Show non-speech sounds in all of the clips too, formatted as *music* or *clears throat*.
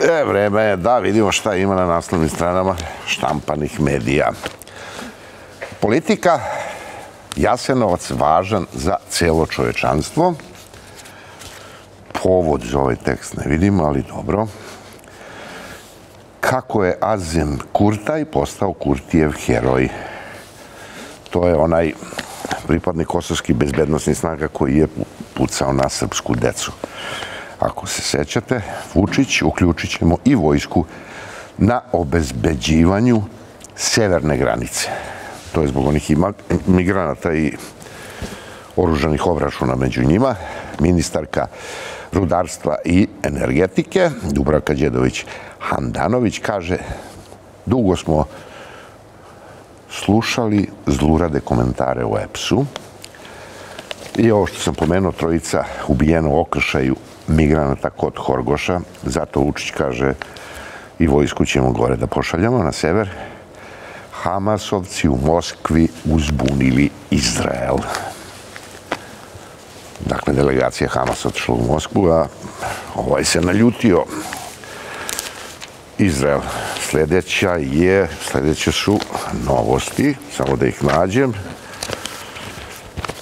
E, vreme je da vidimo šta ima na naslovnim stranama štampanih medija. Politika, Jasenovac važan za cijelo čovečanstvo. Povod za ovaj tekst ne vidimo, ali dobro. Kako je Azem Kurtaj postao Kurtijev heroj? To je onaj pripadnik kosovskih bezbednostnih snaga koji je pucao na srpsku decu. Ako se sećate, Vučić uključit ćemo i vojsku na obezbeđivanju severne granice. To je zbog onih migranata i oružanih obračuna među njima. Ministarka rudarstva i energetike, Dubravka Đedović-Handanović, kaže dugo smo slušali zlurade komentare o EPS-u i ovo što sam pomenuo, trojica ubijena u okršaju migranata kod Horgoša. Zato Vučić kaže i vojsku ćemo gore da pošaljamo na sever. Hamasovci u Moskvi uzbunili Izrael. Dakle, delegacija Hamas otišla u Moskvu, a ovaj se naljutio. Izrael. Sljedeća je, sljedeće su novosti, samo da ih nađem.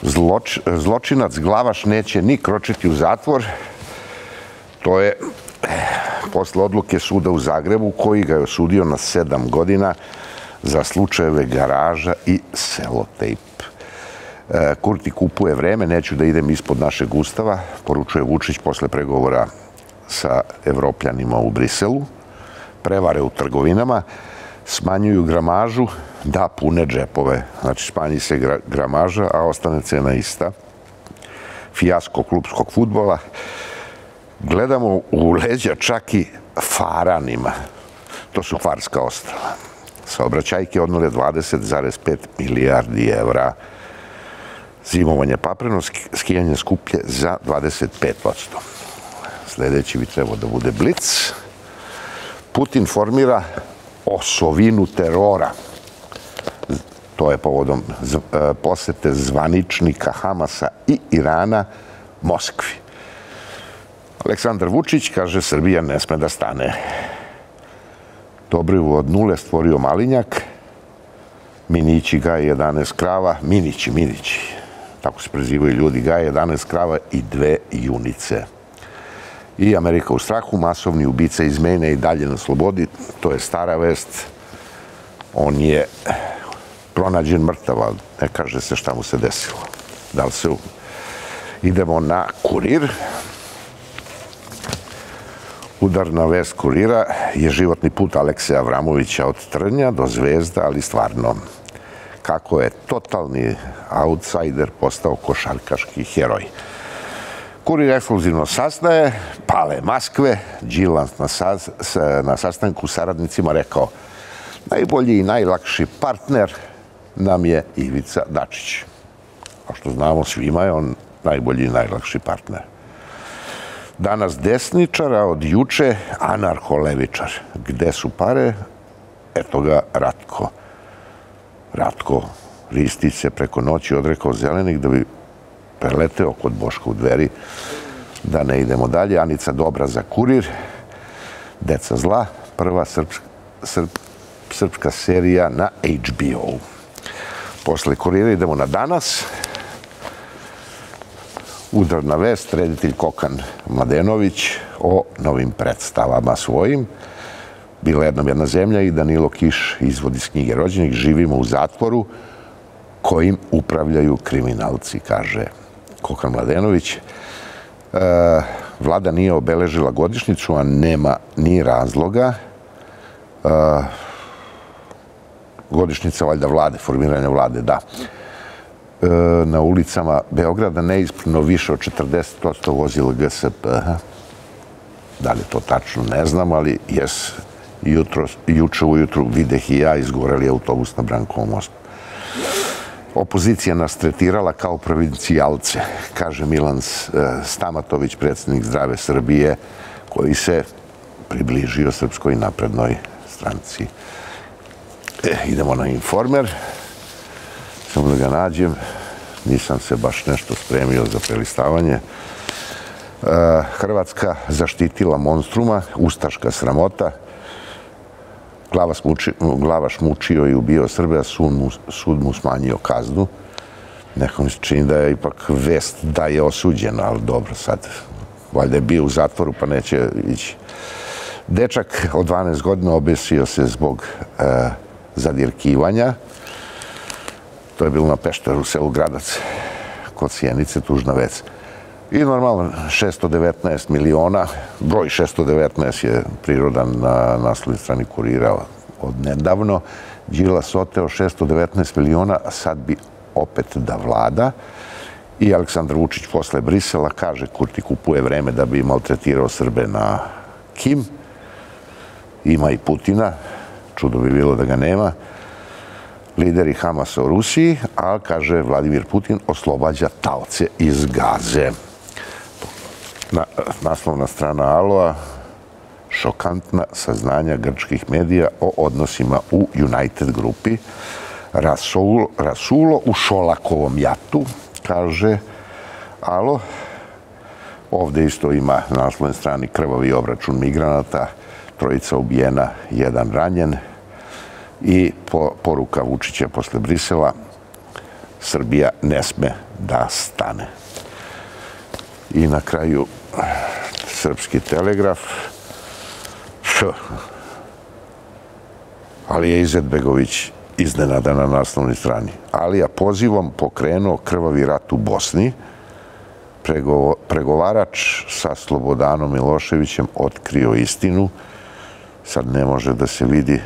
Zloč, zločinac Glavaš neće ni kročiti u zatvor, To je eh, posle odluke suda u Zagrebu koji ga je osudio na sedam godina za slučajeve garaža i selotejp. Eh, Kurti kupuje vreme, neću da idem ispod našeg ustava, poručuje Vučić posle pregovora sa evropljanima u Briselu, prevare u trgovinama, smanjuju gramažu, da pune džepove, znači smanji se gramaža, a ostane cena ista. Fijasko klubskog futbola, gledamo u leđa čak i faranima. To su Farska ostrava. Saobraćajke odnule 20,5 milijardi evra. Zimovanje papreno, skijanje skuplje za 25%. Sljedeći bi trebao da bude Blitz. Putin formira osovinu terora. To je povodom e, posete zvaničnika Hamasa i Irana Moskvi. Aleksandar Vučić kaže Srbija ne sme da stane. Dobrivu od nule stvorio Malinjak, Minići gaje 11 krava, Minići, Minići, tako se prezivaju ljudi, gaje 11 krava i dve junice. I Amerika u strahu, masovni ubica izmene i dalje na slobodi, to je stara vest. On je pronađen mrtav, ali ne kaže se šta mu se desilo. Da li se... Idemo na kurir. Udarna vest kurira je životni put Alekseja Avramovića od Trnja do Zvezda, ali stvarno kako je totalni outsider postao košarkaški heroj. Kurir ekskluzivno sastaje, pale Maskve, Đilans na, saz, na sastanku saradnicima rekao najbolji i najlakši partner nam je Ivica Dačić. A što znamo svima je on najbolji i najlakši partner danas desničara, od juče anarholevičar. Gde su pare? Eto ga Ratko. Ratko Ristić se preko noći odrekao zelenih da bi preleteo kod Boška u dveri da ne idemo dalje. Anica Dobra za kurir. Deca zla. Prva srpska, srp, srpska serija na HBO. Posle kurira idemo na danas udarna vest, reditelj Kokan Mladenović o novim predstavama svojim. Bila jednom jedna zemlja i Danilo Kiš izvodi iz knjige Rođenik. Živimo u zatvoru kojim upravljaju kriminalci, kaže Kokan Mladenović. E, vlada nije obeležila godišnicu, a nema ni razloga. E, godišnica valjda vlade, formiranja vlade, da. E, na ulicama Beograda neispravno više od 40% vozila GSP. Da li to tačno, ne znam, ali jes jutro, juče ujutru videh i ja izgoreli autobus na Brankovom mostu. Opozicija nas tretirala kao provincijalce, kaže Milan e, Stamatović, predsjednik Zdrave Srbije, koji se približio Srpskoj naprednoj stranci. E, idemo na informer samo da ga nađem. Nisam se baš nešto spremio za prelistavanje. E, Hrvatska zaštitila monstruma, ustaška sramota, glavaš mučio i ubio Srbe, a sud mu smanjio kaznu. Nekom se čini da je ipak vest da je osuđen, ali dobro, sad valjda je bio u zatvoru pa neće ići. Dečak od 12 godina obesio se zbog e, zadirkivanja. To je bilo na Pešteru, selu Gradac, kod Sjenice, tužna vec. I normalno, 619 miliona, broj 619 je prirodan na naslovnoj strani kurira od nedavno. Đilas oteo 619 miliona, a sad bi opet da vlada. I Aleksandar Vučić posle Brisela kaže Kurti kupuje vreme da bi maltretirao Srbe na Kim. Ima i Putina, čudo bi bilo da ga nema. Lideri Hamasa u Rusiji, a kaže Vladimir Putin oslobađa talce iz Gaze. Naslovna strana Aloa, šokantna saznanja grčkih medija o odnosima u United grupi. Rasulo u Šolakovom jatu, kaže Alo. Ovde isto ima na naslovnoj strani krvavi obračun migranata, trojica ubijena, jedan ranjen i poruka Vučića posle Brisela, Srbija ne sme da stane. I na kraju srpski telegraf, ali je Izetbegović iznenada na naslovnoj strani. Alija pozivom pokrenuo krvavi rat u Bosni. Pregovarač sa Slobodanom Miloševićem otkrio istinu. Sad ne može da se vidi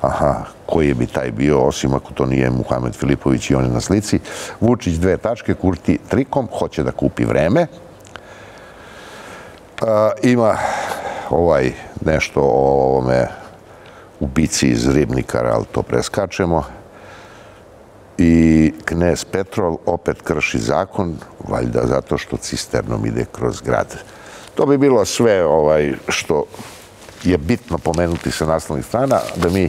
aha, koji bi taj bio, osim ako to nije Muhamed Filipović i on je na slici. Vučić dve tačke, Kurti trikom, hoće da kupi vreme. Ima ovaj nešto o ovome ubici iz Ribnikara, ali to preskačemo. I knez Petrol opet krši zakon, valjda zato što cisternom ide kroz grad. To bi bilo sve ovaj što je bitno pomenuti sa naslovnih strana, da mi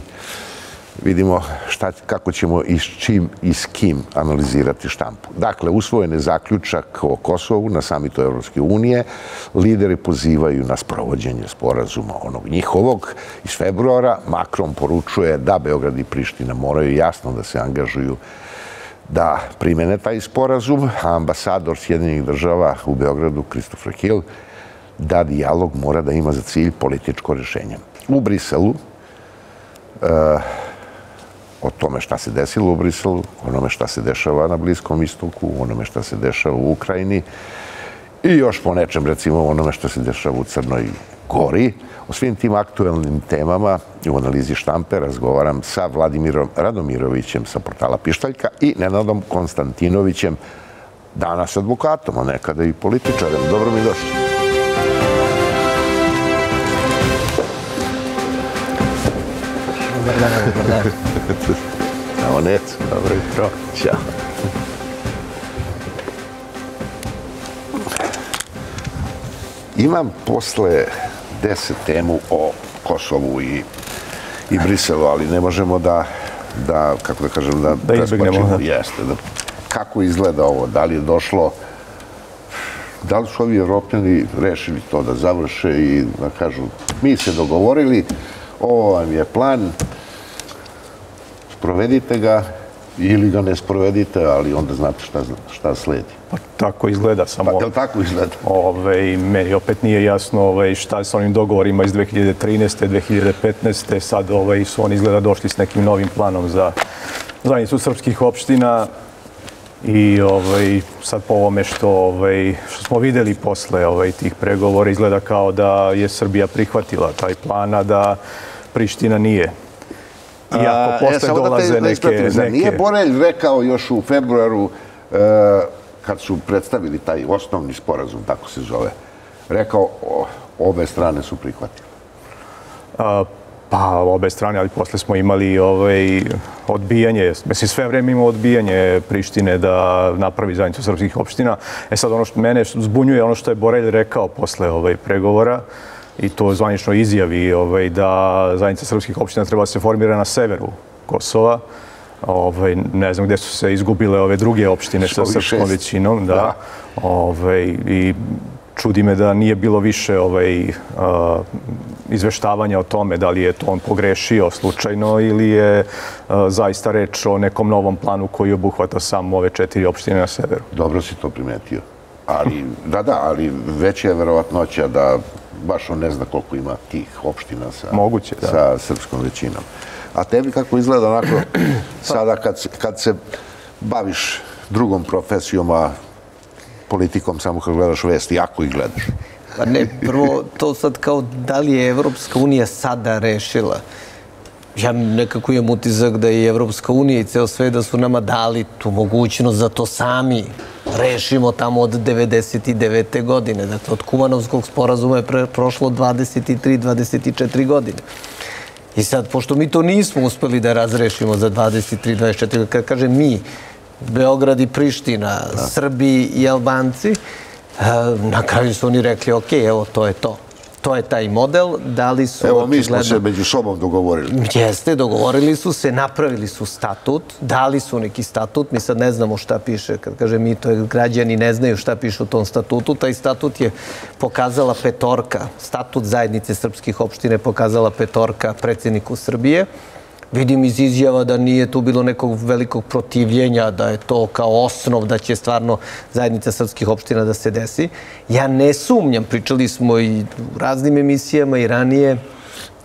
vidimo šta, kako ćemo i s čim i s kim analizirati štampu. Dakle, usvojen je zaključak o Kosovu na samitu Evropske unije. Lideri pozivaju na sprovođenje sporazuma onog njihovog iz februara. Makron poručuje da Beograd i Priština moraju jasno da se angažuju da primene taj sporazum, ambasador Sjedinjenih država u Beogradu, Christopher Hill, da dijalog mora da ima za cilj političko rješenje. U Briselu, uh, o tome šta se desilo u Briselu, onome šta se dešava na Bliskom istoku, onome šta se dešava u Ukrajini i još po nečem, recimo, onome što se dešava u Crnoj Gori. O svim tim aktuelnim temama u analizi štampe razgovaram sa Vladimirom Radomirovićem sa portala Pištaljka i Nenadom Konstantinovićem, danas advokatom, a nekada i političarem. Dobro mi došli. Dobar dan, dobar dan. Evo net. Dobro jutro. Ćao. Imam posle deset temu o Kosovu i, i Briselu, ali ne možemo da, da kako da kažem, da, da izbjegnemo. Jeste, da, kako izgleda ovo, da li je došlo, da li su ovi Evropljani rešili to da završe i da kažu, mi se dogovorili, ovo vam je plan, sprovedite ga ili ga ne sprovedite, ali onda znate šta, šta sledi. Pa tako izgleda samo... Pa, je li tako izgleda? Ove, meni opet nije jasno ove, šta je sa onim dogovorima iz 2013. 2015. Sad ove, su oni izgleda došli s nekim novim planom za zajednicu srpskih opština. I ovaj, sad po ovome što, ovaj, što smo videli posle ovaj, tih pregovora, izgleda kao da je Srbija prihvatila taj plana da Priština nije. Iako e, posle dolaze neke... neke... Nije Borelj rekao još u februaru, e, kad su predstavili taj osnovni sporazum, tako se zove, rekao obe strane su prihvatili. A, pa obe strane, ali posle smo imali ovaj, odbijanje, mislim sve vreme imamo odbijanje Prištine da napravi zajednicu srpskih opština. E sad ono što mene zbunjuje, ono što je Borelj rekao posle ovaj, pregovora, i to zvanično izjavi ovaj, da zajednica srpskih opština treba se formira na severu Kosova. Ovaj, ne znam gdje su se izgubile ove druge opštine sa srpskom većinom. Da. Ovaj, I čudi me da nije bilo više ovaj, izveštavanja o tome da li je to on pogrešio slučajno ili je zaista reč o nekom novom planu koji obuhvata samo ove četiri opštine na severu. Dobro si to primetio. Ali, da, da, ali već je verovatnoća da baš on ne zna koliko ima tih opština sa, Moguće, da. sa srpskom većinom. A tebi kako izgleda onako *clears throat* sada kad, kad se baviš drugom profesijom, a politikom samo kad gledaš vesti, jako ih gledaš? Pa ne, prvo to sad kao da li je Evropska unija sada rešila. Ja nekako imam utisak da je Evropska unija i ceo sve da su nama dali tu mogućnost za to sami rešimo tamo od 99. godine. Dakle, od Kumanovskog sporazuma je prošlo 23-24 godine. I sad, pošto mi to nismo uspeli da razrešimo za 23-24, kada kažem mi, Beograd i Priština, Srbi i Albanci, eh, na kraju su oni rekli, ok, evo, to je to to je taj model. Da li su Evo, mi smo se među sobom dogovorili. Jeste, dogovorili su se, napravili su statut, dali su neki statut, mi sad ne znamo šta piše, kad kaže mi, to je građani ne znaju šta piše u tom statutu. Taj statut je pokazala petorka, statut zajednice srpskih opštine pokazala petorka predsjedniku Srbije vidim iz izjava da nije tu bilo nekog velikog protivljenja, da je to kao osnov da će stvarno zajednica srpskih opština da se desi. Ja ne sumnjam, pričali smo i u raznim emisijama i ranije,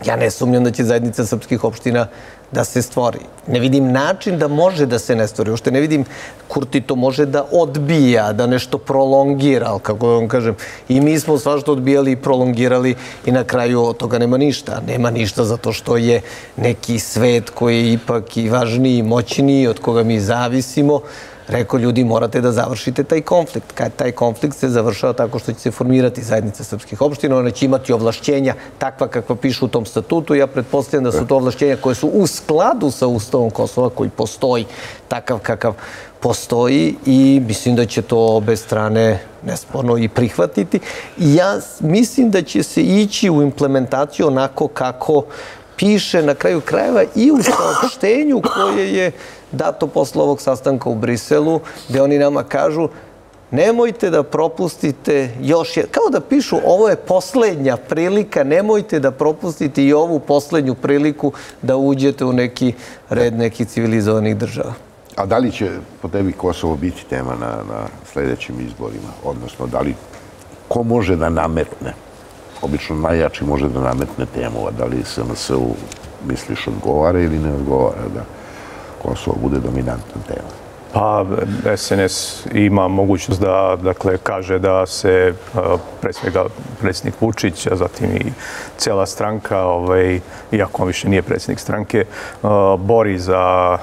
ja ne sumnjam da će zajednica srpskih opština da se stvori. Ne vidim način da može da se ne stvori. Ušte ne vidim Kurti to može da odbija, da nešto prolongira, ali kako vam kažem, i mi smo svašto odbijali i prolongirali i na kraju od toga nema ništa. Nema ništa zato što je neki svet koji je ipak i važniji i moćniji, od koga mi zavisimo, rekao ljudi morate da završite taj konflikt. Kad taj konflikt se završava tako što će se formirati zajednica srpskih opština, ona će imati ovlašćenja takva kakva pišu u tom statutu. Ja pretpostavljam da su to ovlašćenja koje su u skladu sa Ustavom Kosova koji postoji takav kakav postoji i mislim da će to obe strane nesporno i prihvatiti. Ja mislim da će se ići u implementaciju onako kako piše na kraju krajeva i u saopštenju koje je dato posle ovog sastanka u Briselu, gde oni nama kažu nemojte da propustite još je, kao da pišu ovo je poslednja prilika, nemojte da propustite i ovu poslednju priliku da uđete u neki red nekih civilizovanih država. A da li će po tebi Kosovo biti tema na, na sljedećim izborima? Odnosno, da li ko može da nametne? Obično najjači može da nametne temu, a da li SNS-u misliš odgovara ili ne odgovara da Kosovo bude dominantna tema? Pa SNS ima mogućnost da dakle, kaže da se predsjednik Vučić, a zatim i cijela stranka, ovaj, iako on više nije predsjednik stranke, bori za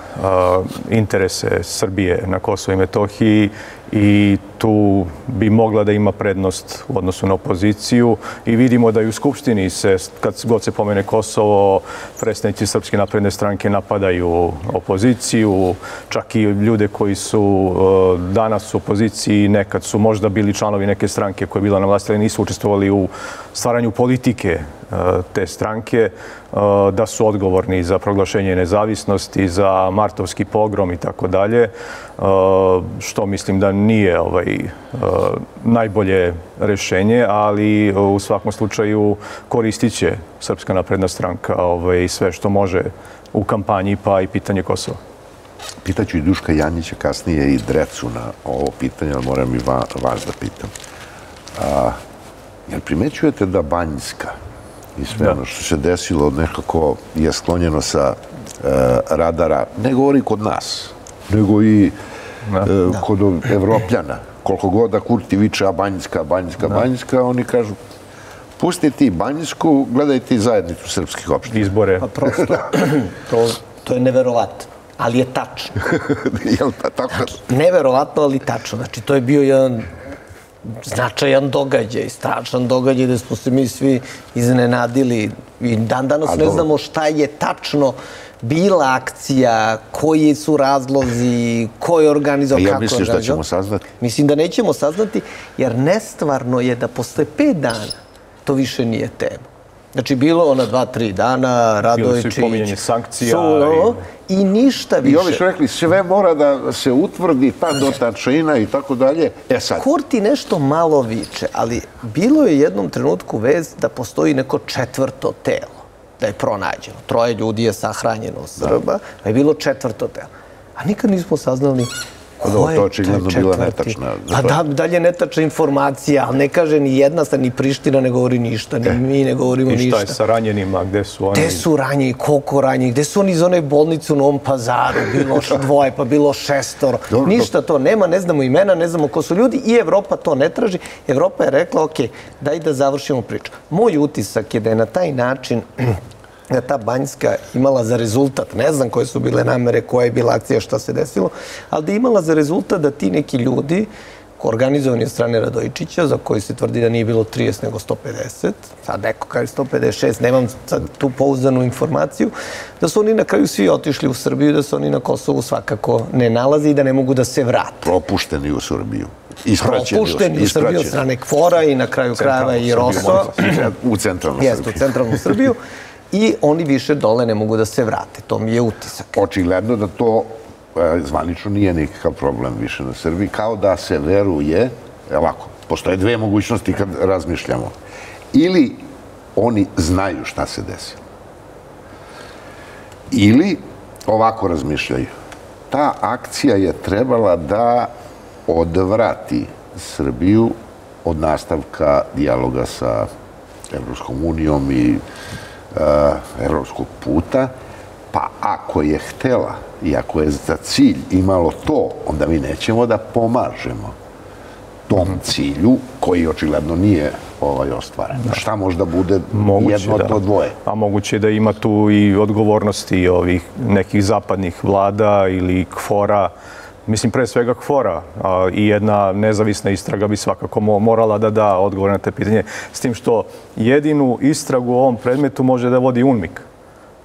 interese Srbije na Kosovo i Metohiji i tu bi mogla da ima prednost u odnosu na opoziciju. I vidimo da i u Skupštini se, kad god se pomene Kosovo, predstavnici Srpske napredne stranke napadaju opoziciju, čak i ljude koji su e, danas u opoziciji, nekad su možda bili članovi neke stranke koje je bila na vlasti, ali nisu učestvovali u stvaranju politike e, te stranke e, da su odgovorni za proglašenje nezavisnosti, za martovski pogrom i tako dalje, e, što mislim da nije ovaj najbolje rešenje, ali u svakom slučaju koristit će Srpska napredna stranka ovaj, sve što može u kampanji pa i pitanje Kosova. Pitaću i Duška Janjića kasnije i Drecu na ovo pitanje, ali moram i vas da pitam. Jel primećujete da Banjska i sve ono što se desilo nekako je sklonjeno sa e, radara, ne govori kod nas, nego i e, kod Evropljana. Koliko god da Kurti viče, a Banjska, Banjska, Banjska, oni kažu, pusti ti Banjsku, gledaj ti zajednicu srpskih opština. Izbore. Pa prosto, *clears throat* to, to je neverovatno. Ali je tačno. *laughs* Jel pa tako? Neverovatno, ali tačno. Znači, to je bio jedan značajan događaj, strašan događaj da smo se mi svi iznenadili i dan danas ne znamo šta je tačno bila akcija, koji su razlozi, ko je organizao, kako je organizao. Ja misliš da ćemo saznati? Mislim da nećemo saznati, jer nestvarno je da posle pet dana to više nije tema. Znači, bilo ona dva, tri dana, Radojičić... Bilo su i sankcija. Su, i... I ništa više. I ovi su rekli, sve mora da se utvrdi ta dotačina i tako dalje. E sad... Kurti nešto malo viče, ali bilo je jednom trenutku vez da postoji neko četvrto telo da je pronađeno. Troje ljudi je sahranjeno Srba, a je bilo četvrto telo. A nikad nismo saznali Pa Ko je to očigledno bila netačna. Pa da, dalje netačna informacija, ali ne kaže ni jedna sa ni Priština ne govori ništa, ni e. mi ne govorimo ništa. I šta je sa ranjenima, gde su oni? Gde su ranjeni, koliko ranjeni, gde su oni iz one bolnice u Novom pazaru, bilo *laughs* dvoje, pa bilo šestoro. Ništa to nema, ne znamo imena, ne znamo ko su ljudi i Evropa to ne traži. Evropa je rekla, ok, daj da završimo priču. Moj utisak je da je na taj način *clears throat* da ta Banjska imala za rezultat, ne znam koje su bile namere, koja je bila akcija, šta se desilo, ali da je imala za rezultat da ti neki ljudi, organizovani od strane Radojičića, za koji se tvrdi da nije bilo 30 nego 150, sad neko kaže 156, nemam sad tu pouzdanu informaciju, da su oni na kraju svi otišli u Srbiju, da se oni na Kosovu svakako ne nalazi i da ne mogu da se vrate. Propušteni u Srbiju. Ispraćeni, Propušteni u Srbiju od strane Kvora i na kraju krajeva i Rosa. U centralnu Srbiju. Jeste, u centralnu Srbiju *laughs* i oni više dole ne mogu da se vrate. To mi je utisak. Očigledno da to e, zvanično nije nikakav problem više na Srbiji, kao da se veruje, e, ovako, postoje dve mogućnosti kad razmišljamo. Ili oni znaju šta se desilo. Ili ovako razmišljaju. Ta akcija je trebala da odvrati Srbiju od nastavka dijaloga sa Evropskom unijom i evropskog puta, pa ako je htela i ako je za cilj imalo to, onda mi nećemo da pomažemo tom cilju koji očigledno nije ovaj ostvaren. Šta možda bude jedno to dvoje? A moguće da ima tu i odgovornosti ovih nekih zapadnih vlada ili kvora, Mislim, pre svega kvora i jedna nezavisna istraga bi svakako morala da da odgovor na te pitanje. S tim što jedinu istragu u ovom predmetu može da vodi UNMIK.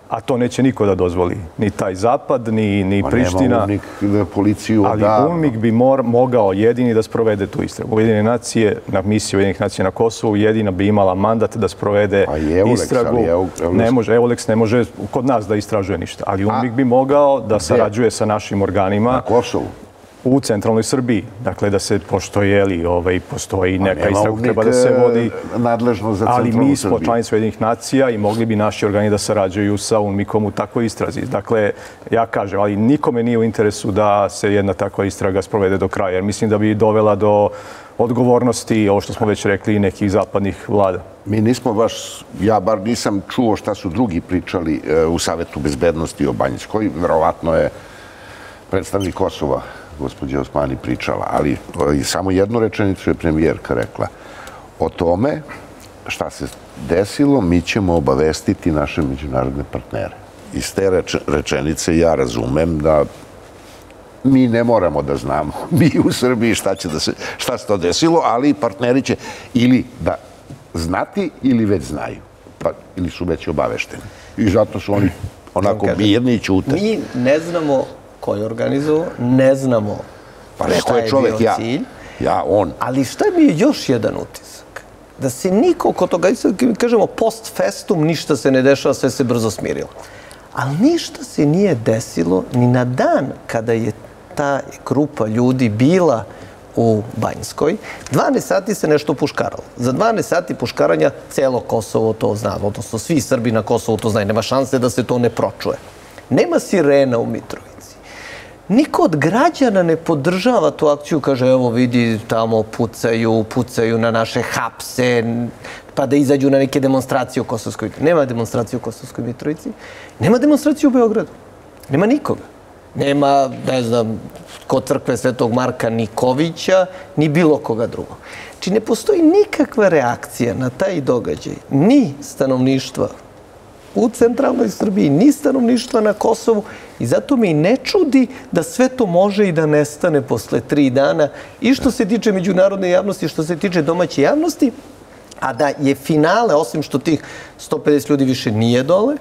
A to neće niko da dozvoli. Ni taj zapad, ni, ni pa Priština. Da policiju Ali da... Bi mor, mogao jedini da sprovede tu istragu. Ujedine nacije, na misiji Ujedinih nacija na Kosovu, jedina bi imala mandat da sprovede pa istragu. Ali Eulex, ne može, Eulex ne može kod nas da istražuje ništa. Ali UNMIK bi mogao da sarađuje sa našim organima. Na Kosovu? U centralnoj Srbiji. Dakle, da se poštoje li ovaj, postoji neka istraga treba da se vodi. Nadležno za ali mi smo članice Ujedinih nacija i mogli bi naši organi da sarađuju sa UNMIKom u takvoj istrazi. Dakle, ja kažem, ali nikome nije u interesu da se jedna takva istraga sprovede do kraja. Jer mislim da bi dovela do odgovornosti, ovo što smo već rekli, nekih zapadnih vlada. Mi nismo baš, ja bar nisam čuo šta su drugi pričali e, u Savetu bezbednosti o Banjskoj. Verovatno je predstavnik Kosova gospođa Osmani pričala, ali samo jednu rečenicu je premijerka rekla. O tome šta se desilo, mi ćemo obavestiti naše međunarodne partnere. Iz te rečenice ja razumem da mi ne moramo da znamo *laughs* mi u Srbiji šta, će da se, šta se to desilo, ali partneri će ili da znati ili već znaju. Pa, ili su već obavešteni. I zato su oni onako mirni i čute. Mi ne znamo ko je organizovao, ne znamo pa šta je, je čovjek, bio ja, cilj. Ja, on. Ali šta je bio još jedan utisak? Da se niko kod toga, kažemo post festum, ništa se ne dešava, sve se brzo smirilo. Ali ništa se nije desilo ni na dan kada je ta grupa ljudi bila u Banjskoj. 12 sati se nešto puškaralo. Za 12 sati puškaranja celo Kosovo to zna, odnosno svi Srbi na Kosovo to znaju. Nema šanse da se to ne pročuje. Nema sirena u Mitrovi. Niko od građana ne podržava tu akciju, kaže, evo vidi, tamo pucaju, pucaju na naše hapse, pa da izađu na neke demonstracije u Kosovskoj Mitrovici. Nema demonstracije u Kosovskoj Mitrovici, nema demonstracije u Beogradu. Nema nikoga. Nema, ne znam, kod crkve Svetog Marka Nikovića, ni bilo koga drugog. Či ne postoji nikakva reakcija na taj događaj, ni stanovništva u centralnoj Srbiji, ni stanovništva na Kosovu i zato mi ne čudi da sve to može i da nestane posle tri dana i što se tiče međunarodne javnosti, što se tiče domaće javnosti, a da je finale, osim što tih 150 ljudi više nije dole,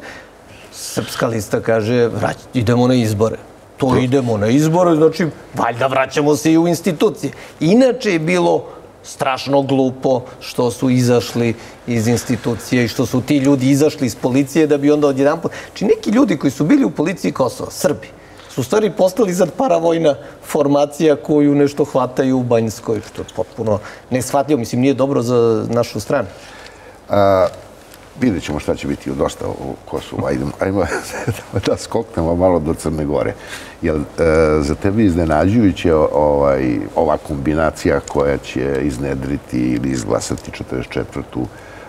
Srpska lista kaže idemo na izbore. To idemo na izbore, znači valjda vraćamo se i u institucije. Inače je bilo strašno glupo što su izašli iz institucije i što su ti ljudi izašli iz policije da bi onda odjedan put... Či znači, neki ljudi koji su bili u policiji Kosova, Srbi, su stvari postali sad paravojna formacija koju nešto hvataju u Banjskoj, što je potpuno neshvatljivo. Mislim, nije dobro za našu stranu. A, vidjet ćemo šta će biti u dosta u Kosovu. Ajde, ajmo *laughs* da skoknemo malo do Crne Gore. Jel, e, za tebe iznenađujuće ovaj, ova kombinacija koja će iznedriti ili izglasati 44.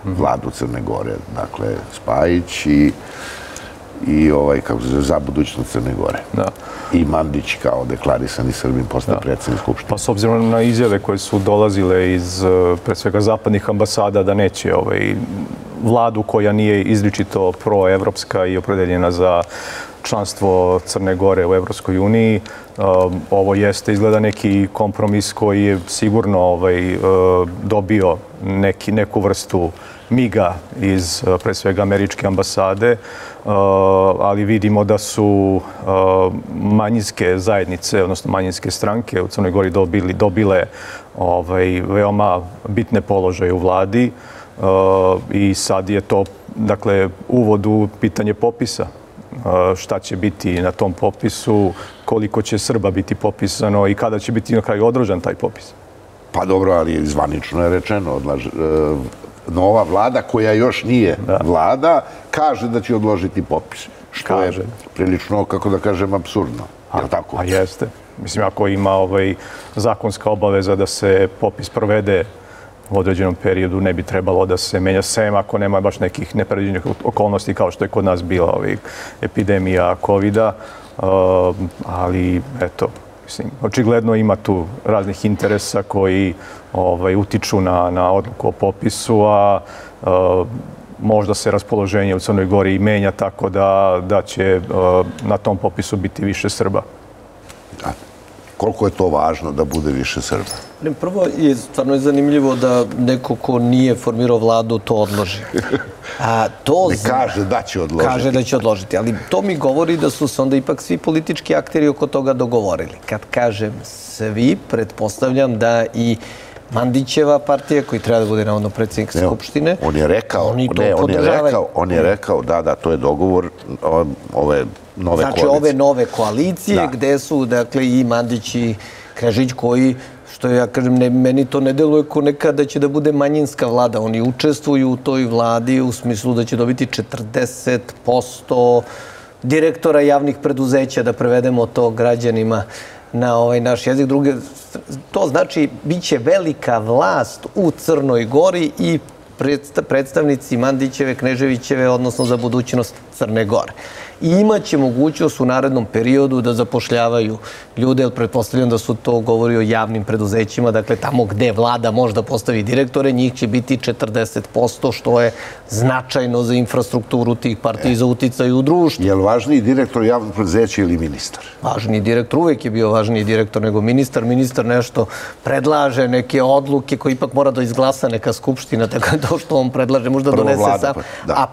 vladu Crne Gore? Dakle, Spajić i i ovaj, kako se za budućnost Crne Gore. Da. I Mandić kao deklarisani Srbin postao predsjednik Skupštine. Pa s obzirom na izjave koje su dolazile iz, eh, pre svega, zapadnih ambasada da neće ovaj, vladu koja nije izličito proevropska i opredeljena za članstvo Crne Gore u Evropskoj uniji. Eh, ovo jeste izgleda neki kompromis koji je sigurno ovaj, eh, dobio neki, neku vrstu miga iz eh, pre svega američke ambasade. Eh, ali vidimo da su eh, manjinske zajednice, odnosno manjinske stranke u Crnoj Gori dobili, dobile ovaj, veoma bitne položaje u vladi i sad je to dakle, uvod u pitanje popisa. Šta će biti na tom popisu, koliko će Srba biti popisano i kada će biti na kraju odrožan taj popis? Pa dobro, ali zvanično je rečeno, odlaž, nova vlada koja još nije vlada, kaže da će odložiti popis. Što je prilično, kako da kažem, absurdno. Li tako? A jeste. Mislim, ako ima ovaj zakonska obaveza da se popis provede u određenom periodu, ne bi trebalo da se menja sem ako nema baš nekih nepredviđenih okolnosti kao što je kod nas bila ovaj epidemija COVID-a. ali, eto, mislim, očigledno ima tu raznih interesa koji ovaj, utiču na, na odluku o popisu, a možda se raspoloženje u Crnoj Gori i menja tako da, da će na tom popisu biti više Srba. A koliko je to važno da bude više Srba? Prvo je stvarno je zanimljivo da neko ko nije formirao vladu to odloži. *laughs* A to ne kaže da će odložiti. Kaže da će odložiti, ali to mi govori da su se onda ipak svi politički akteri oko toga dogovorili. Kad kažem svi, pretpostavljam da i Mandićeva partija koji treba da bude navodno predsjednik Skupštine. On je rekao, oni to ne, on je rekao, on je rekao, da, da, to je dogovor ove nove znači, koalicije. Znači ove nove koalicije gde su, dakle, i Mandić i Krežić koji što ja kažem, ne, meni to ne deluje ko nekada da će da bude manjinska vlada. Oni učestvuju u toj vladi u smislu da će dobiti 40% direktora javnih preduzeća, da prevedemo to građanima na ovaj naš jezik. Druge, to znači, bit će velika vlast u Crnoj Gori i predstavnici Mandićeve, Kneževićeve, odnosno za budućnost Crne Gore i imaće mogućnost u narednom periodu da zapošljavaju ljude, jer pretpostavljam da su to govori o javnim preduzećima, dakle tamo gde vlada možda postavi direktore, njih će biti 40%, što je značajno za infrastrukturu tih partija i za uticaju u društvu. Je li važniji direktor javnog preduzeća ili ministar? Važniji direktor, uvek je bio važniji direktor nego ministar. Ministar nešto predlaže, neke odluke koje ipak mora da izglasa neka skupština, tako to što on predlaže možda donese sam. Pa, a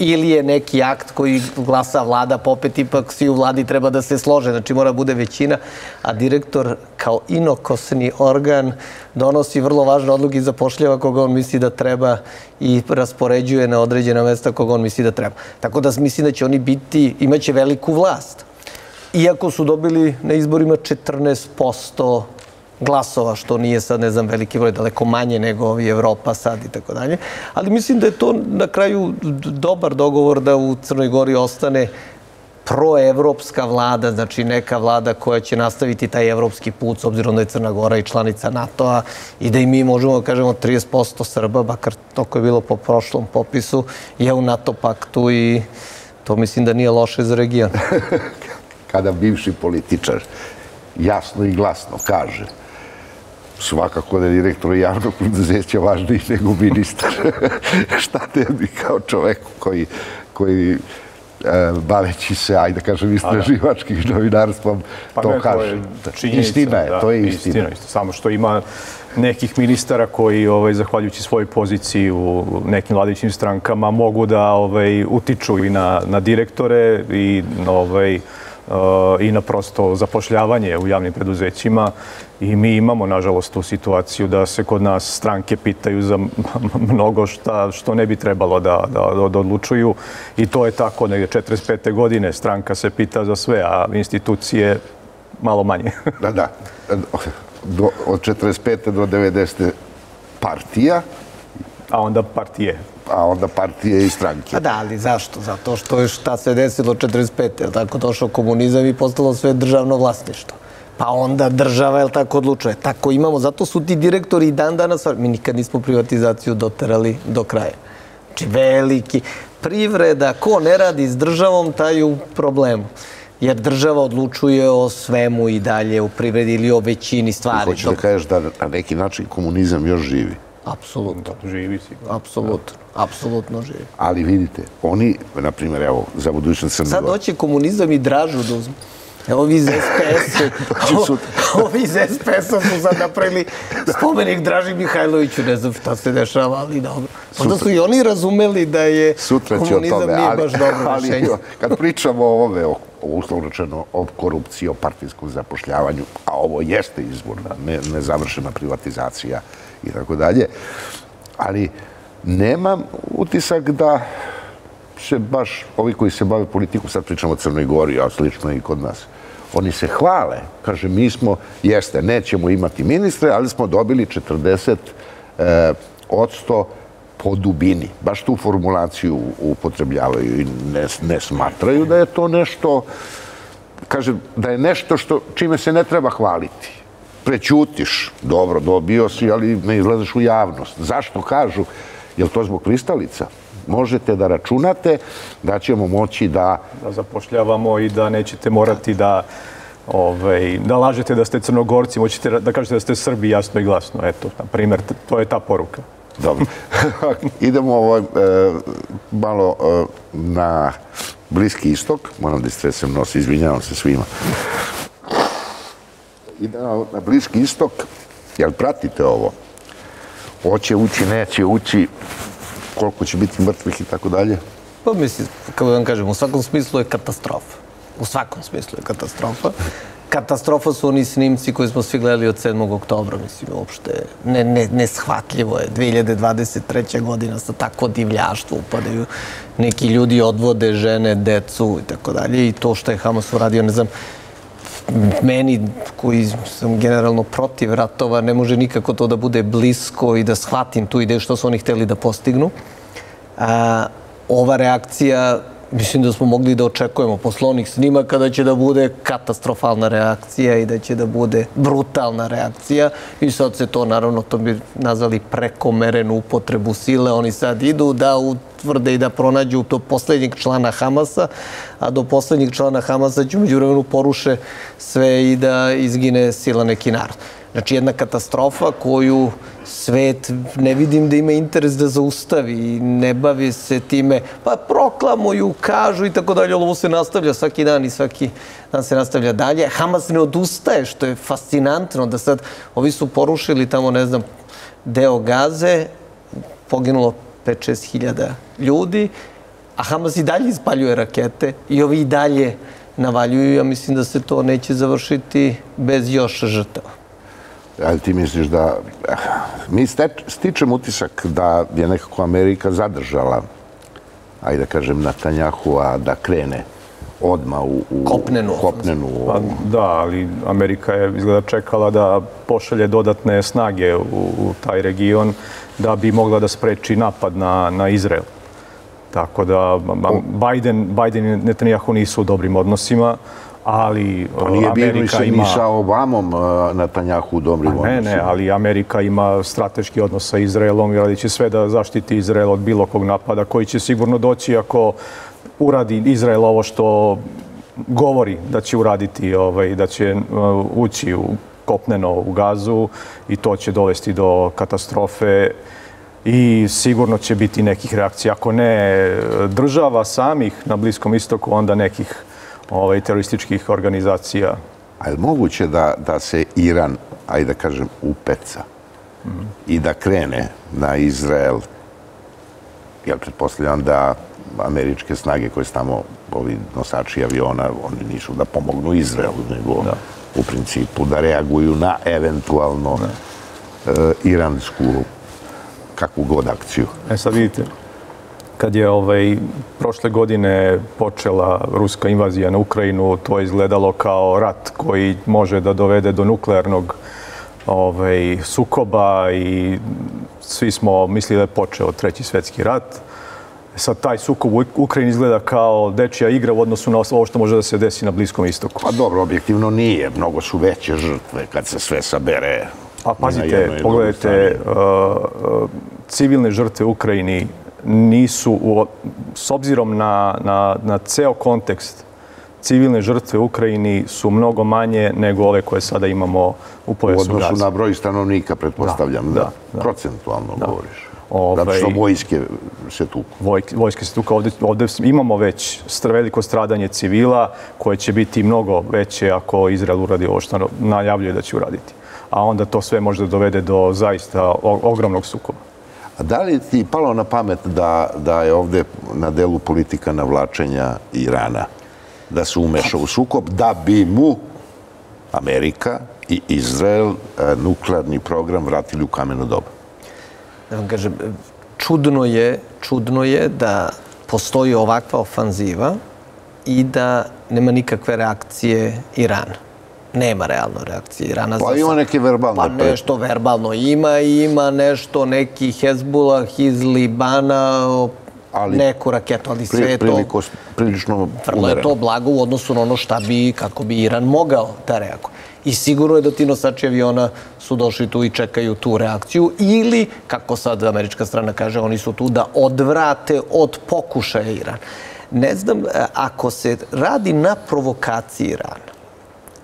ili je neki akt koji glasa vlada, pa popet ipak svi u vladi treba da se slože, znači mora bude većina, a direktor kao inokosni organ donosi vrlo važne odluke i zapošljava koga on misli da treba i raspoređuje na određena mesta koga on misli da treba. Tako da mislim da će oni biti, imaće veliku vlast. Iako su dobili na izborima 14% glasova, što nije sad, ne znam, veliki broj, daleko manje nego ovi Evropa sad i tako dalje. Ali mislim da je to na kraju dobar dogovor da u Crnoj Gori ostane proevropska vlada, znači neka vlada koja će nastaviti taj evropski put, s obzirom da je Crna Gora i članica NATO-a i da i mi možemo da kažemo 30% Srba, bakar to koje je bilo po prošlom popisu, je u NATO paktu i to mislim da nije loše za region. *laughs* Kada bivši političar jasno i glasno kaže svakako da je direktor javnog preduzeća važniji nego ministar. *laughs* Šta te bi kao čoveku koji, koji e, baveći se, ajde da kažem, istraživačkih novinarstvom, pa to kaže. Istina je, to je istina. istina. Samo što ima nekih ministara koji, ovaj, zahvaljujući svojoj poziciji u nekim vladićim strankama, mogu da ovaj, utiču i na, na direktore i ovaj, i na prosto zapošljavanje u javnim preduzećima i mi imamo, nažalost, tu situaciju da se kod nas stranke pitaju za mnogo šta, što ne bi trebalo da, da, da odlučuju i to je tako, negdje 45. godine stranka se pita za sve, a institucije malo manje. da, da. Do, od 45. do 90. partija. A onda partije a onda partije i stranke. A da, ali zašto? Zato što je šta se desilo 45. Je tako došao komunizam i postalo sve državno vlasništvo. Pa onda država, je tako, odlučuje. Tako imamo, zato su ti direktori i dan danas, mi nikad nismo privatizaciju doterali do kraja. Znači, veliki privreda, ko ne radi s državom, taj u problemu. Jer država odlučuje o svemu i dalje u privredi ili o većini stvari. Hoće da kažeš da na neki način komunizam još živi? Apsolutno. Živi si. Apsolutno. Apsolutno živi. Ali vidite, oni, na primjer, evo, za budućnost Crne Sad hoće komunizam i dražu da uzme. Ovi iz SPS-a *laughs* ovi iz SPS-a su sad napravili spomenik Draži Mihajloviću, ne znam šta se dešava, ali dobro. Onda su i oni razumeli da je Sutra komunizam tome, nije ali, baš dobro *laughs* ali, rešenje. Kad pričamo o ove, o, uslovno rečeno, o korupciji, o partijskom zapošljavanju, a ovo jeste izborna, ne, nezavršena privatizacija i tako dalje, ali nemam utisak da se baš, ovi koji se bave politiku, sad pričamo o Crnoj Gori, a slično i kod nas, oni se hvale. Kaže, mi smo, jeste, nećemo imati ministre, ali smo dobili 40 e, odsto po dubini. Baš tu formulaciju upotrebljavaju i ne, ne smatraju da je to nešto, kaže, da je nešto što, čime se ne treba hvaliti. Prećutiš, dobro, dobio si, ali ne izlaziš u javnost. Zašto kažu? Je to zbog pristalica? Možete da računate da ćemo moći da... Da zapošljavamo i da nećete morati da ovaj, da lažete da ste crnogorci, moćete da kažete da ste Srbi jasno i glasno. Eto, na primjer, to je ta poruka. Dobro. *laughs* Idemo ovo, e, malo e, na Bliski istok. Moram da istresem nos, izvinjavam se svima. Idemo na Bliski istok. Jel pratite ovo? Hoće ući, neće ući, koliko će biti mrtvih i tako dalje? Pa mislim, kako vam kažem, u svakom smislu je katastrofa. U svakom smislu je katastrofa. Katastrofa su oni snimci koji smo svi gledali od 7. oktobra, mislim, uopšte ne, ne, neshvatljivo je. 2023. godina sa tako divljaštvo upadaju. Neki ljudi odvode žene, decu i tako dalje. I to što je Hamas uradio, ne znam, meni koji sam generalno protiv ratova ne može nikako to da bude blisko i da shvatim tu ideju što su oni hteli da postignu. A, ova reakcija mislim da smo mogli da očekujemo poslovnih snimaka da će da bude katastrofalna reakcija i da će da bude brutalna reakcija i sad se to naravno to bi nazvali prekomerenu upotrebu sile oni sad idu da utvrde i da pronađu to poslednjeg člana Hamasa a do poslednjeg člana Hamasa će među vremenu poruše sve i da izgine sila neki narod. Znači jedna katastrofa koju svet ne vidim da ima interes da zaustavi i ne bavi se time, pa proklamuju, kažu i tako dalje, ovo se nastavlja svaki dan i svaki dan se nastavlja dalje. Hamas ne odustaje, što je fascinantno da sad ovi su porušili tamo, ne znam, deo gaze, poginulo 5-6 hiljada ljudi, a Hamas i dalje ispaljuje rakete i ovi i dalje navaljuju. Ja mislim da se to neće završiti bez još žrtava ali ti misliš da... Mi stičem utisak da je nekako Amerika zadržala, ajde da kažem, na Tanjahu, a da krene odma u, u kopnenu. kopnenu. Pa, da, ali Amerika je izgleda čekala da pošalje dodatne snage u, u taj region da bi mogla da spreči napad na, na Izrael. Tako da Biden, Biden i Netanyahu nisu u dobrim odnosima ali nije Amerika ima... sa Obamom na Tanjahu u dobrim Ne, ne, ali Amerika ima strateški odnos sa Izraelom i radit će sve da zaštiti Izrael od bilo kog napada koji će sigurno doći ako uradi Izrael ovo što govori da će uraditi, ovaj, da će ući u kopneno u gazu i to će dovesti do katastrofe i sigurno će biti nekih reakcija. Ako ne država samih na Bliskom istoku, onda nekih ovaj, terorističkih organizacija. A je moguće da, da se Iran, ajde da kažem, upeca i da krene na Izrael? Ja pretpostavljam da američke snage koje su tamo, ovi nosači aviona, oni nisu da pomognu Izraelu, nego u principu da reaguju na eventualno e, iransku kakvu god akciju. E sad vidite, kad je ovaj, prošle godine počela ruska invazija na Ukrajinu, to je izgledalo kao rat koji može da dovede do nuklearnog ovaj, sukoba i svi smo mislili da je počeo treći svetski rat. Sad taj sukob u Ukrajini izgleda kao dečija igra u odnosu na ovo što može da se desi na Bliskom istoku. Pa dobro, objektivno nije. Mnogo su veće žrtve kad se sve sabere. Pa pazite, pogledajte, uh, civilne žrtve u Ukrajini nisu, u, s obzirom na, na, na ceo kontekst, civilne žrtve u Ukrajini su mnogo manje nego ove koje sada imamo u pojasu U odnosu na broj stanovnika, pretpostavljam, da, da, da. procentualno da. govoriš. Ove, Zato što ovaj- vojske se tuku. Voj, vojske se tuku. Ovde, ovde imamo već veliko stradanje civila koje će biti mnogo veće ako Izrael uradi ovo što najavljuje da će uraditi. A onda to sve može da dovede do zaista ogromnog sukoba. A da li ti palo na pamet da, da je ovde na delu politika navlačenja Irana? Da se umeša u sukob da bi mu Amerika i Izrael e, nuklearni program vratili u kameno doba? Da vam kažem, čudno je, čudno je da postoji ovakva ofanziva i da nema nikakve reakcije Irana nema realno reakcije Irana. Pa ima neke verbalne. Pa nešto verbalno ima i ima nešto, neki Hezbollah iz Libana, ali, neku raketu, ali sve to... Priliko, prilično Vrlo je to blago u odnosu na ono šta bi, kako bi Iran mogao da reaguje. I sigurno je da ti nosači aviona su došli tu i čekaju tu reakciju ili, kako sad američka strana kaže, oni su tu da odvrate od pokušaja Iran. Ne znam, e, ako se radi na provokaciji Irana,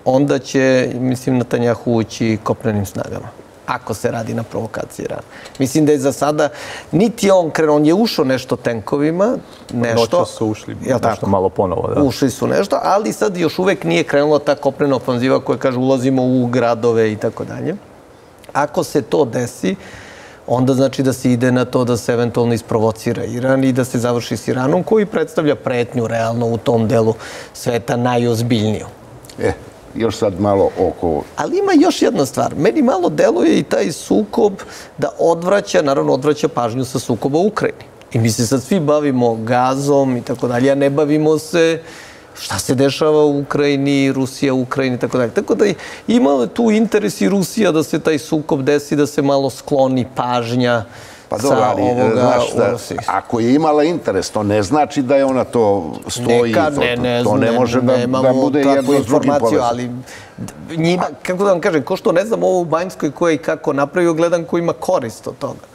onda će, mislim, Natanjahu ući kopnenim snagama ako se radi na provokaciji Irana. Mislim da je za sada, niti on krenuo, on je ušao nešto tenkovima, nešto. Noća su ušli, nešto tako? malo ponovo, da. Ušli su nešto, ali sad još uvek nije krenula ta kopnena ofanziva koja kaže ulazimo u gradove i tako dalje. Ako se to desi, onda znači da se ide na to da se eventualno isprovocira Iran i da se završi s Iranom, koji predstavlja pretnju realno u tom delu sveta najozbiljniju. E, još sad malo oko... Ali ima još jedna stvar. Meni malo deluje i taj sukob da odvraća, naravno odvraća pažnju sa sukoba u Ukrajini. I mi se sad svi bavimo gazom i tako dalje, a ne bavimo se šta se dešava u Ukrajini, Rusija u Ukrajini i tako dalje. Tako da imala tu interes i Rusija da se taj sukob desi, da se malo skloni pažnja Pa dobro, ali, znaš šta, ako je imala interes, to ne znači da je ona to stoji. Neka, ne, ne, to, ne može da, da bude jedno s drugim povezom. Ali njima, kako da vam kažem, ko što ne znam ovo u Banjskoj koje i kako napravio, gledam ko ima korist od toga.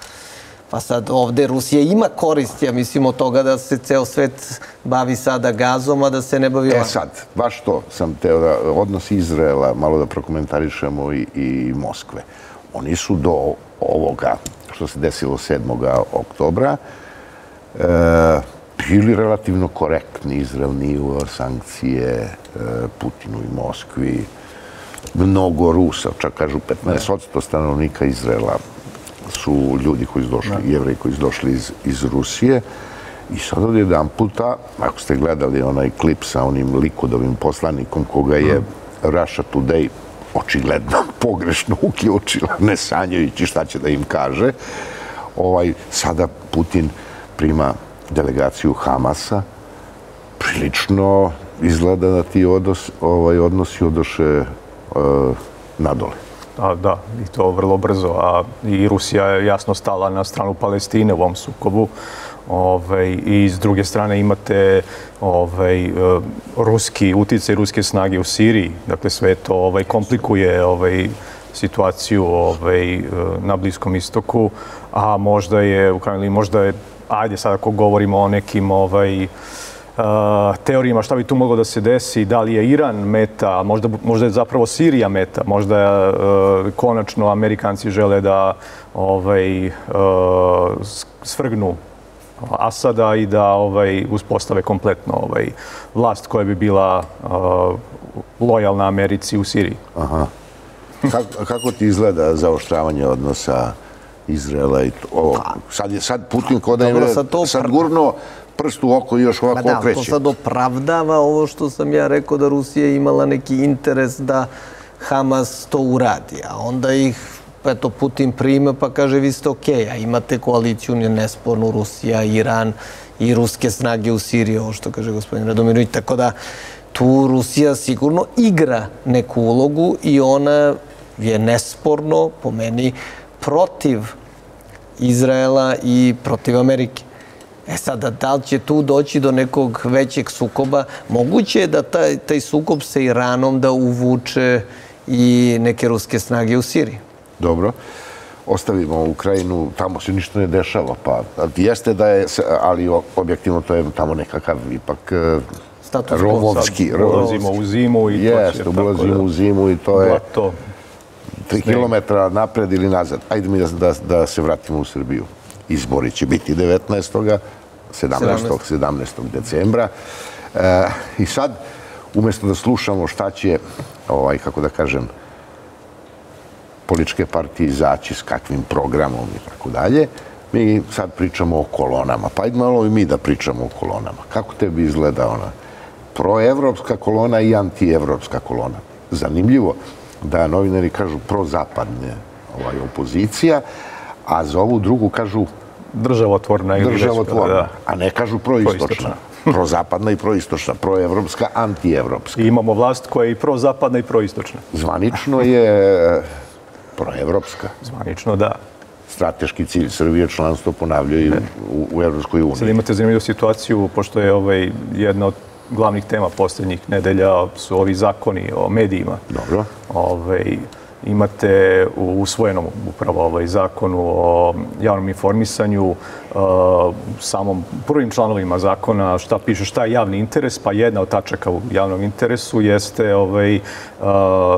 Pa sad ovde Rusija ima korist, ja mislim, od toga da se ceo svet bavi sada gazom, a da se ne bavi... E sad, baš to sam teo da odnos Izraela malo da prokomentarišemo i, i Moskve. Oni su do ovoga što se desilo 7. oktobra, e, bili relativno korektni. Izrael nije uveo sankcije e, Putinu i Moskvi. Mnogo Rusa, čak kažu 15% stanovnika Izraela su ljudi koji su došli, jevreji koji su došli iz, iz Rusije. I sad od jedan puta, ako ste gledali onaj klip sa onim likodovim poslanikom koga je Russia Today očigledno pogrešno *laughs* uključila, ne sanjajući šta će da im kaže. Ovaj, sada Putin prima delegaciju Hamasa, prilično izgleda da ti odnos, ovaj, odnosi odoše e, nadole. A, da, i to vrlo brzo. A i Rusija je jasno stala na stranu Palestine u ovom sukobu. Ovaj, I s druge strane imate ovaj, e, ruski uticaj, ruske snage u Siriji. Dakle, sve to ovaj, komplikuje ovaj, situaciju ovaj, e, na Bliskom istoku, a možda je, u krajnjoj možda je, ajde sad ako govorimo o nekim ovaj, e, teorijama šta bi tu moglo da se desi, da li je Iran meta, možda, možda je zapravo Sirija meta, možda je, konačno Amerikanci žele da ovaj, svrgnu Asada i da ovaj uspostave kompletno ovaj vlast koja bi bila uh, lojalna Americi u Siriji. Aha. Kako, kako ti izgleda zaoštravanje odnosa Izraela i to, ovo, pa, sad je sad Putin kod da je sad, to sad gurno prst u oko i još Ma ovako da, to okreće. sad opravdava ovo što sam ja rekao da Rusija je imala neki interes da Hamas to uradi, a onda ih pa eto, Putin prima pa kaže vi ste okej, a imate koaliciju nespornu Rusija, Iran i ruske snage u Siriji, ovo što kaže gospodin Radomirović, tako da tu Rusija sigurno igra neku ulogu i ona je nesporno, po meni, protiv Izraela i protiv Amerike. E sada, da li će tu doći do nekog većeg sukoba? Moguće je da taj, taj sukob se Iranom da uvuče i neke ruske snage u Siriji. Dobro. Ostavimo Ukrajinu, tamo se ništa ne dešava, pa jeste da je, ali objektivno to je tamo nekakav ipak e, Status rovovski. Ulazimo u zimu i to će... Jeste, ulazimo u zimu i to je Blato. 3 km napred ili nazad. Ajde mi da, da, da se vratimo u Srbiju. Izbori će biti 19. 17. 17. decembra. E, I sad, umjesto da slušamo šta će, ovaj, kako da kažem, političke partije izaći s kakvim programom i tako dalje, mi sad pričamo o kolonama. Pa ajde malo i mi da pričamo o kolonama. Kako tebi izgleda ona proevropska kolona i antievropska kolona? Zanimljivo da novinari kažu prozapadne ovaj, opozicija, a za ovu drugu kažu Državotvorna ili državotvorna, da. a ne kažu proistočna. Proistočna. *laughs* Prozapadna i proistočna, proevropska, antievropska. I imamo vlast koja je i prozapadna i proistočna. Zvanično je proevropska. Zvanično da. Strateški cilj Srbije članstvo ponavljaju u, u Evropskoj Sad uniji. imate zanimljivu situaciju, pošto je ovaj, jedna od glavnih tema posljednjih nedelja su ovi zakoni o medijima. Dobro. Ovaj, imate u usvojenom upravo ovaj zakonu o javnom informisanju e, samom prvim članovima zakona šta piše šta je javni interes, pa jedna od tačaka u javnom interesu jeste ovaj, e,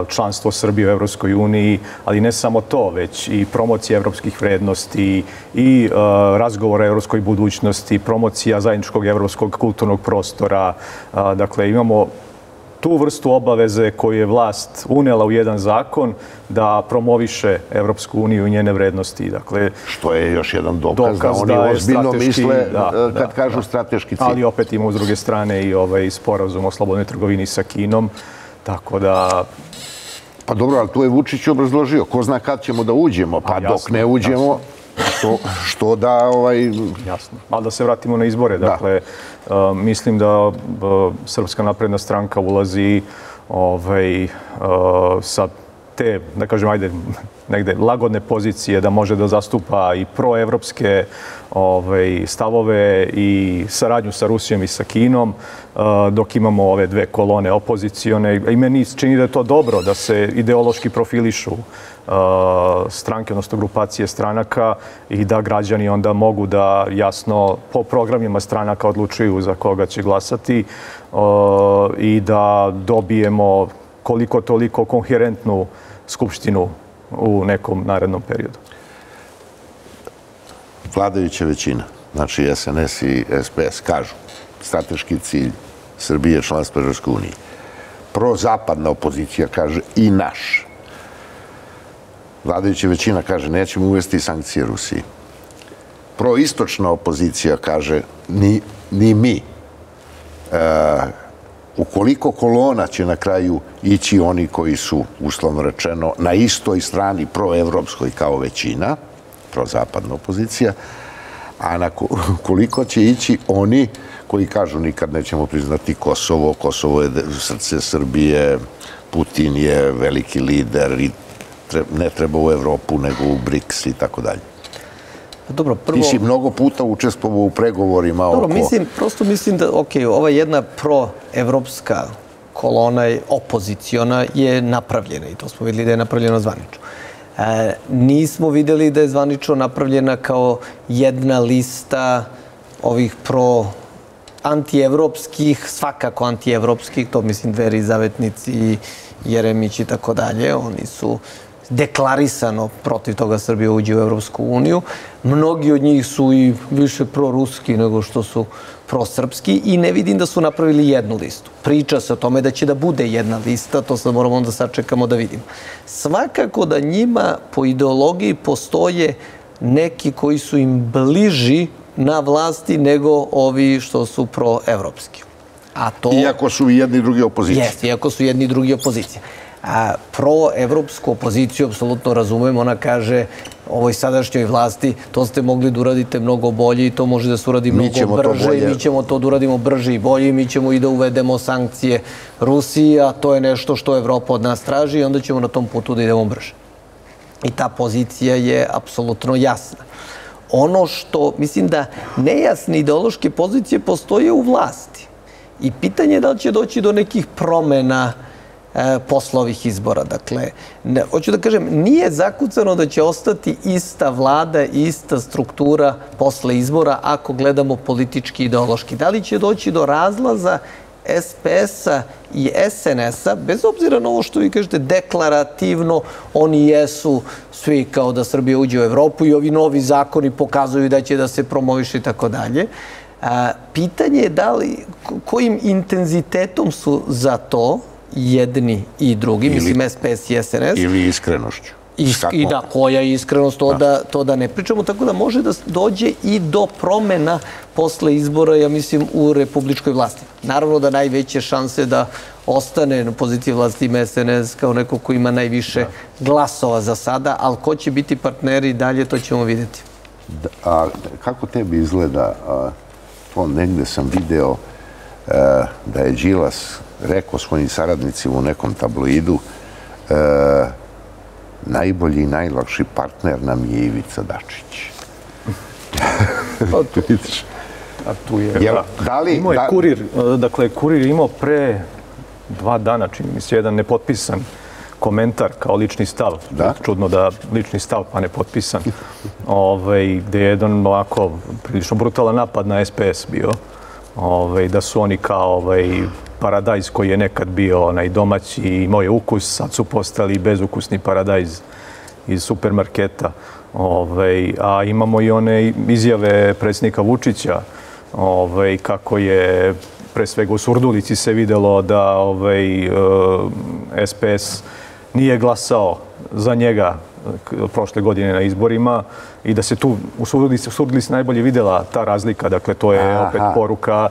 članstvo Srbije u Evropskoj uniji, ali ne samo to, već i promocija evropskih vrednosti i e, uh, razgovor o evropskoj budućnosti, promocija zajedničkog evropskog kulturnog prostora. Dakle, imamo tu vrstu obaveze koju je vlast unela u jedan zakon da promoviše Evropsku uniju i njene vrednosti. Dakle, Što je još jedan dokaz, dokaz da oni ozbiljno misle da, eh, kad da, kažu da. strateški cilj. ali opet imamo s druge strane i ovaj sporazum o slobodnoj trgovini sa Kinom. Tako da, Pa dobro, ali tu je Vučić obrazložio. Ko zna kad ćemo da uđemo, pa A, dok jasno, ne uđemo, što, što da ovaj, jasno. Ali da se vratimo na izbore. Da. Dakle, uh, mislim da uh, Srpska napredna stranka ulazi ovaj, uh, sa te, da kažem, ajde, negde lagodne pozicije da može da zastupa i proevropske ovaj, stavove i saradnju sa Rusijom i sa Kinom, dok imamo ove dve kolone opozicione. I meni čini da je to dobro, da se ideološki profilišu stranke, odnosno grupacije stranaka i da građani onda mogu da jasno po programima stranaka odlučuju za koga će glasati i da dobijemo koliko toliko koherentnu skupštinu u nekom narednom periodu. vladajuća većina, znači SNS i SPS, kažu strateški cilj Srbije je članstvo u uniji. Prozapadna opozicija kaže i naš. Vladajuća većina kaže nećemo uvesti sankcije Rusiji. Proistočna opozicija kaže ni, ni mi. E, ukoliko kolona će na kraju ići oni koji su, uslovno rečeno, na istoj strani proevropskoj kao većina, prozapadna opozicija, a na ko- *laughs* koliko će ići oni koji kažu nikad nećemo priznati Kosovo, Kosovo je srce Srbije, Putin je veliki lider i ne treba u Evropu nego u BRICS i tako dalje. Dobro, prvo... Ti si mnogo puta učestvovao u pregovorima Dobro, oko... mislim, prosto mislim da, ok, ova jedna proevropska kolona je opoziciona je napravljena i to smo videli da je napravljeno zvanično. E, nismo videli da je zvanično napravljena kao jedna lista ovih pro antievropskih, svakako antievropskih, to mislim dveri, zavetnici, Jeremić i tako dalje. Oni su deklarisano protiv toga Srbije uđe u Evropsku uniju. Mnogi od njih su i više proruski nego što su prosrpski i ne vidim da su napravili jednu listu. Priča se o tome da će da bude jedna lista, to sad moramo onda sačekamo da vidimo. Svakako da njima po ideologiji postoje neki koji su im bliži na vlasti nego ovi što su proevropski. A to... Iako su i jedni i drugi opozicije. Jeste, iako su jedni i drugi opozicije. A pro-evropsku opoziciju apsolutno razumemo, ona kaže ovoj sadašnjoj vlasti, to ste mogli da uradite mnogo bolje i to može da se uradi mnogo brže i mi ćemo to da uradimo brže i bolje i mi ćemo i da uvedemo sankcije Rusiji, a to je nešto što Evropa od nas traži i onda ćemo na tom putu da idemo brže. I ta pozicija je apsolutno jasna. Ono što, mislim da nejasne ideološke pozicije postoje u vlasti. I pitanje je da li će doći do nekih promena e, posle ovih izbora. Dakle, ne, hoću da kažem, nije zakucano da će ostati ista vlada i ista struktura posle izbora ako gledamo politički i ideološki. Da li će doći do razlaza SPS-a i SNS-a, bez obzira na ovo što vi kažete deklarativno, oni jesu svi kao da Srbija uđe u Evropu i ovi novi zakoni pokazuju da će da se promoviše i tako dalje. A, pitanje je da li, kojim intenzitetom su za to jedni i drugi, Ili- mislim SPS i SNS, Ili iskrenošću. Is, Kako? I da, koja je iskrenost, to da. to da ne pričamo, tako da može da dođe i do promena posle izbora, ja mislim, u republičkoj vlasti. Naravno da najveće šanse da ostane na poziciji vlasti ima SNS kao neko ko ima najviše glasova za sada, ali ko će biti partneri dalje, to ćemo vidjeti. Da, A kako tebi izgleda, a, to negde sam video e, da je Đilas rekao svojim saradnicima u nekom tabloidu e, najbolji i najlakši partner nam je Ivica Dačić. Vidiš? A tu je... Jel, da. da li- Imao je da- kurir, dakle, kurir je imao pre dva dana, čini mi se, jedan nepotpisan komentar kao lični stav. Da? Čudno da lični stav pa nepotpisan. Ove, gde je jedan ovako prilično brutalan napad na SPS bio. Ove, da su oni kao ovaj, paradajz koji je nekad bio onaj domaći i imao je ukus, sad su postali bezukusni paradajz iz supermarketa. Ove, a imamo i one izjave predsjednika Vučića ovaj, kako je pre svega u Surdulici se videlo da ovaj, SPS nije glasao za njega k- prošle godine na izborima i da se tu u Surdulici, u Surdulici najbolje videla ta razlika. Dakle, to je Aha. opet poruka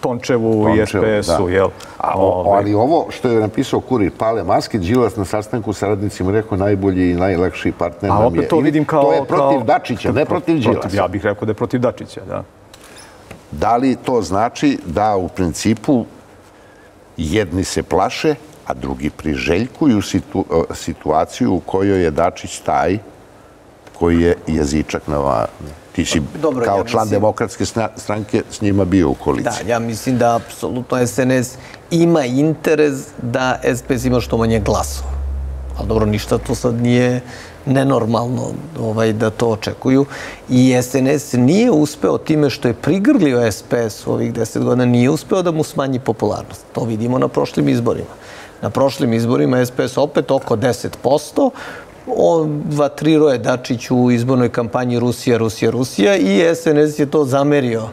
Tončevu, i SPS-u. da. Jel? A, o, ali ovo što je napisao kurir Pale Maske, Đilas na sastanku sa radnicima rekao najbolji i najlakši partner A nam je. opet to Ili vidim kao... To je protiv kao- Dačića, ne protiv Đilasa. Ja bih rekao da je protiv Dačića, da. Da li to znači da u principu jedni se plaše, a drugi priželjkuju situ, situaciju u kojoj je Dačić taj koji je jezičak na va... Ti si Dobro, kao ja član mislim- demokratske stranke s njima bio u Da, koaliciji. ja mislim da apsolutno SNS ima interes da SPS ima što manje glasova. Ali dobro, ništa to sad nije nenormalno ovaj, da to očekuju. I SNS nije uspeo time što je prigrlio SPS u ovih deset godina, nije uspeo da mu smanji popularnost. To vidimo na prošlim izborima. Na prošlim izborima SPS opet oko 10%, on vatrirao je Dačić u izbornoj kampanji Rusija, Rusija, Rusija i SNS je to zamerio.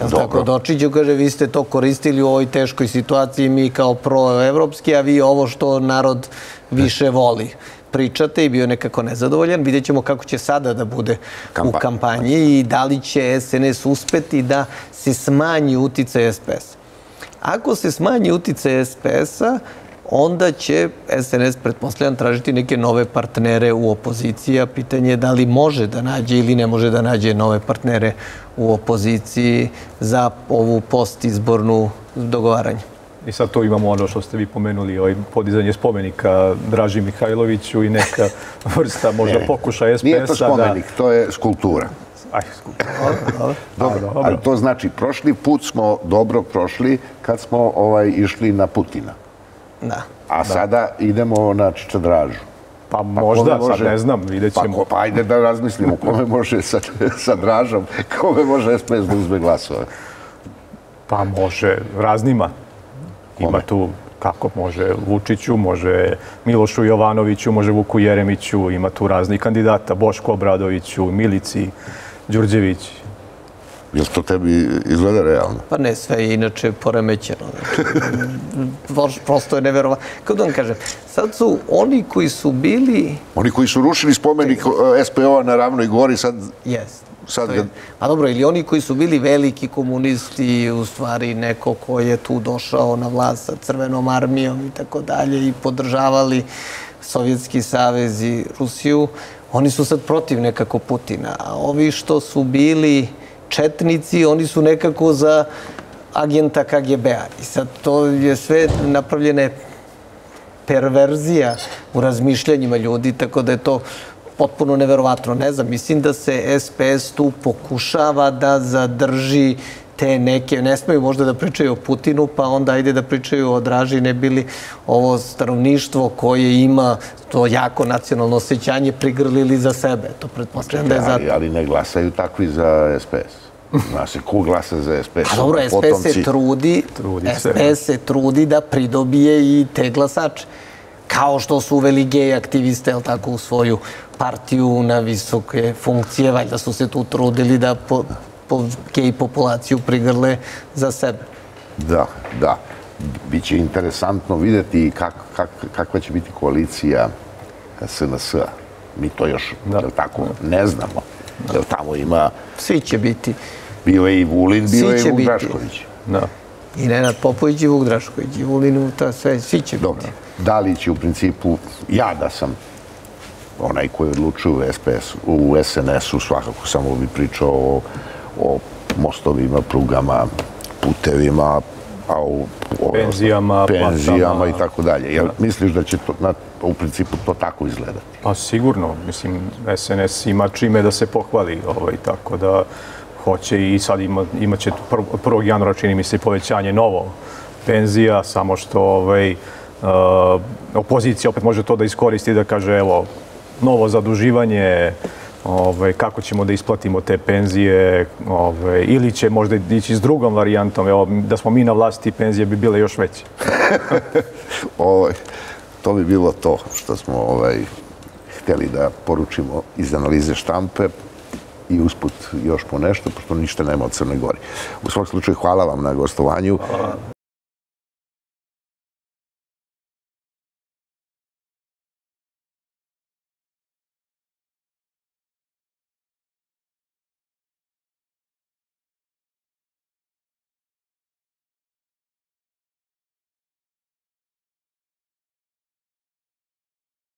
Jel tako, Dočiću kaže, vi ste to koristili u ovoj teškoj situaciji, mi kao proevropski, a vi ovo što narod više voli. Pričate i bio nekako nezadovoljan. Vidjet ćemo kako će sada da bude u Kampa- kampanji i da li će SNS uspeti da se smanji uticaj SPS. Ako se smanji uticaj SPS-a, onda će SNS, pretpostavljam, tražiti neke nove partnere u opoziciji, a pitanje je da li može da nađe ili ne može da nađe nove partnere u opoziciji za ovu postizbornu dogovaranje. I sad tu imamo ono što ste vi pomenuli, ovaj podizanje spomenika Draži Mihajloviću i neka *laughs* vrsta možda pokušaja SPS-a. Nije to spomenik, to je skulptura. Da... Aj, skup. Dobro, *laughs* dobro. ali to znači, prošli put smo dobro prošli kad smo ovaj išli na Putina. Da. A sada idemo na Čičadražu. Pa kome možda, može? sad ne znam, vidjet Pa, ćemo. pa ajde da razmislimo *laughs* kome može sa, sa Dražom, kome može SPS da uzme glasove. Pa može raznima. Ima tu kako može Vučiću, može Milošu Jovanoviću, može Vuku Jeremiću, ima tu raznih kandidata, Boško Obradoviću, Milici, Đurđević. Jel to tebi izgleda realno? Pa ne, sve je inače poremećeno. Znači, prosto je neverovatno. Kako da vam kažem, sad su oni koji su bili Oni koji su rušili spomenik e, SPO-a na Ravnoj gori sad... Jest. sad To je- kad- Pa dobro, ili oni koji su bili veliki komunisti, u stvari neko ko je tu došao na vlast sa crvenom armijom i tako dalje i podržavali Sovjetski savez i Rusiju, oni su sad protiv nekako Putina. A ovi što su bili četnici, oni su nekako za agenta KGB-a. I sad to je sve napravljene perverzija u razmišljanjima ljudi, tako da je to potpuno neverovatno. Ne znam, mislim da se SPS tu pokušava da zadrži te neke, ne smeju možda da pričaju o Putinu, pa onda ajde da pričaju o Draži, ne bili ovo stanovništvo koje ima to jako nacionalno osjećanje prigrlili za sebe. To pretpostavljam da je zato. ali, ne glasaju takvi za SPS. Zna se ko glasa za SPS. A dobro, SPS se trudi, Trudi se. SPS se trudi da pridobije i te glasače. Kao što su uveli gej aktiviste, jel tako, u svoju partiju na visoke funkcije, valjda su se tu trudili da po gej populaciju prigrle za sebe. Da, da. Biće interesantno videti kak, kak, kakva će biti koalicija SNS-a. Mi to još, Da. jel tako, ne znamo. Jer tamo ima, Svi će biti. bio je i Vulin, bio je i Vuk. Drašković. Da. I Nenad Popović i Vuk Drašković i Vulinu, ta sve, svi će Dobro. biti. Da li će u principu, ja da sam onaj koji odlučuje u SPS, u SNS-u, svakako samo bi pričao o, o mostovima, prugama, putevima, a u Penzijama, penzijama i tako dalje. Jel misliš da će to, na, u principu to tako izgledati? Pa sigurno, mislim, SNS ima čime da se pohvali, ovaj, tako da hoće i sad ima, imat će prv, 1. januara, čini mi se, povećanje novo penzija, samo što ovaj, uh, opozicija opet može to da iskoristi da kaže, evo, novo zaduživanje, ovaj, kako ćemo da isplatimo te penzije, ovaj, ili će možda ići s drugom varijantom, evo, da smo mi na vlasti, penzije bi bile još veće. *laughs* Ovaj, to bi bilo to što smo ovaj, htjeli da poručimo iz analize štampe i usput još po nešto, pošto ništa nema od Crne Gori. U svakom slučaju, hvala vam na gostovanju.